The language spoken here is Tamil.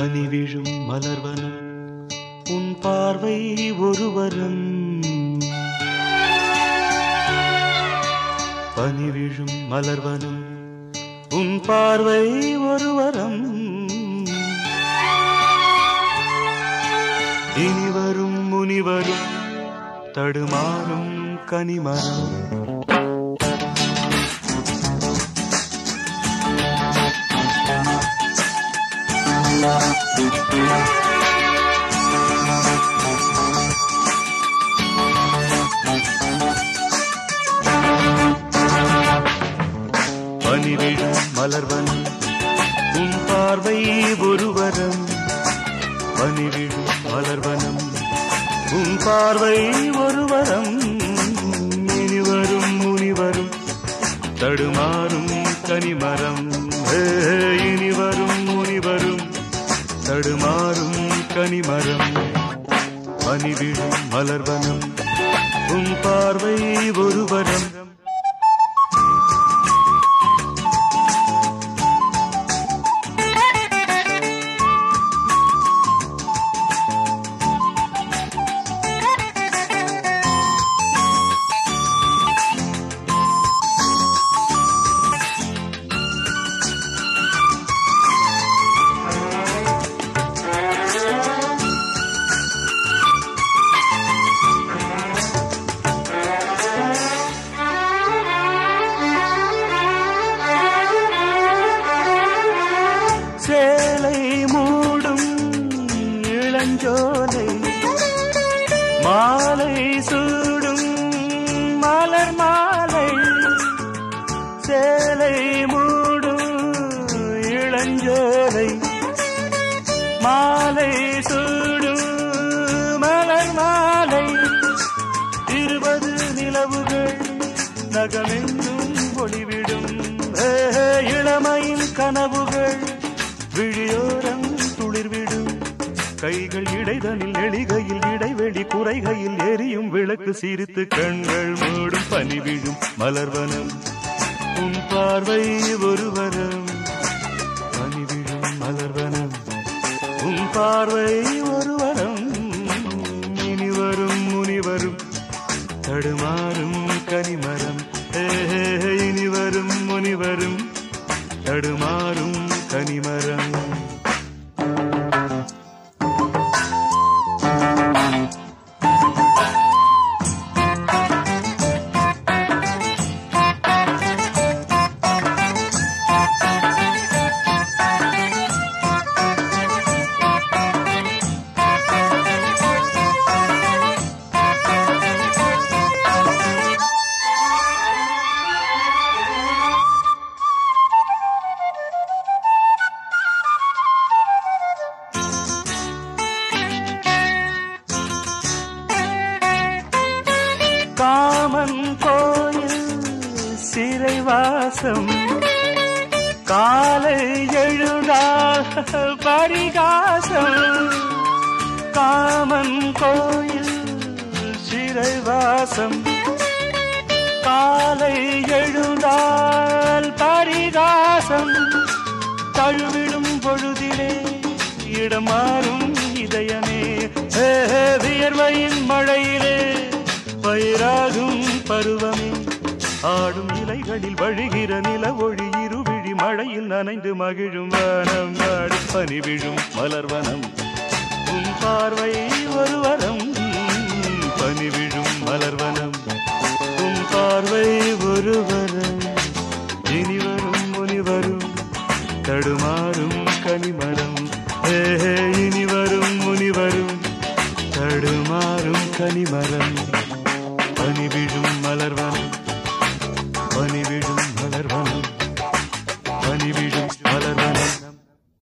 பனி விழும் மலர்வனம் உன் பார்வை ஒருவரம் பனி விழும் மலர்வனம் உன் பார்வை ஒருவரம் இனிவரும் முனிவரும் தடுமாறும் கனிமரம். பனிவிழும் மலர்வனம் உன் பார்வை ஒருவரம். பனிவிழும் மலர்வனம் உன் பார்வை ஒருவரம். இனிவரும் முனிவரும் தடுமாறும் கனிமரம். பனிவிழும் மலர்வனம். உன் பார்வை ஒருவரம். இளஞ்சோலை மாலை சூடும் மலர் மாலை சேலை மூடும் இளஞ்சோலை மாலை சூடும் மலர் மாலை இருபது நிலவுகள் நகமெங்கும் ஒளிவிடும். இளமையின் கனவுகள் விழி கைகள் இடைதனில் எளிகையில் இடைவெளி குறைகையில் எரியும் விளக்கு சிரித்து கண்கள் மூடும் பனிவிழும் மலர்வனம். உன் பார்வை ஒருவரம் பனிவிழும் மலர்வனம். உன் பார்வை ஒருவரம் இனிவரும் முனிவரும் தடுமாறும் கனிமரம். இனிவரும் முனிவரும் தடுமாறும் கனிமரம். காமன் கோயில் சிறைவாசம். காலை எழுந்தால் பரிகாசம். காமன் கோயில் சிறைவாசம். காலை எழுந்தால் பரிகாசம். தழுவிடும் பொழுதிலே இடமாறும் இதயமே. வியர்வையின் பருவமே. ஆடும் இலைகளில் வழிகிற நில ஒளி இருவிழி மழையில் நனைந்து மகிழும் வனம். ஆடும் பனி விழும் மலர்வனம் உன் பார்வை ஒருவரம் பனி விழும் மலர்வனம் உன் பார்வை ஒருவரம் இனிவரும் முனிவரும் தடுமாறும் கனிமரம் ஏ இனிவரும் முனிவரும் தடுமாறும் கனிமரம் பனி விழும் மலர்வனம் பனி விழும்